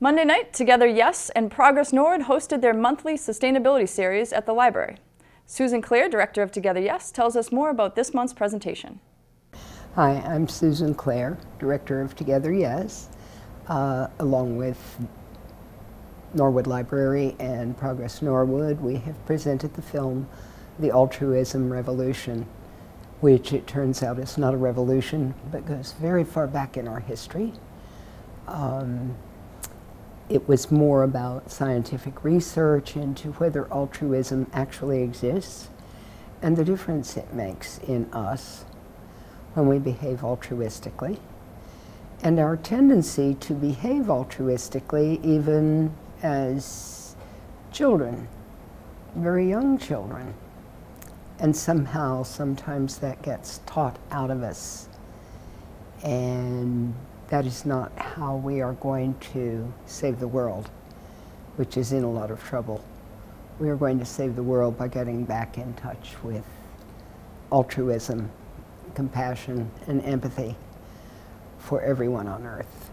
Monday night, Together Yes and Progress Norwood hosted their monthly sustainability series at the library. Susan Clare, Director of Together Yes, tells us more about this month's presentation. Hi, I'm Susan Clare, Director of Together Yes, uh, along with Norwood Library and Progress Norwood. We have presented the film The Altruism Revolution, which it turns out is not a revolution, but goes very far back in our history. Um, it was more about scientific research into whether altruism actually exists and the difference it makes in us when we behave altruistically and our tendency to behave altruistically even as children, very young children. And somehow, sometimes that gets taught out of us. And that is not how we are going to save the world, which is in a lot of trouble. We are going to save the world by getting back in touch with altruism, compassion, and empathy for everyone on earth.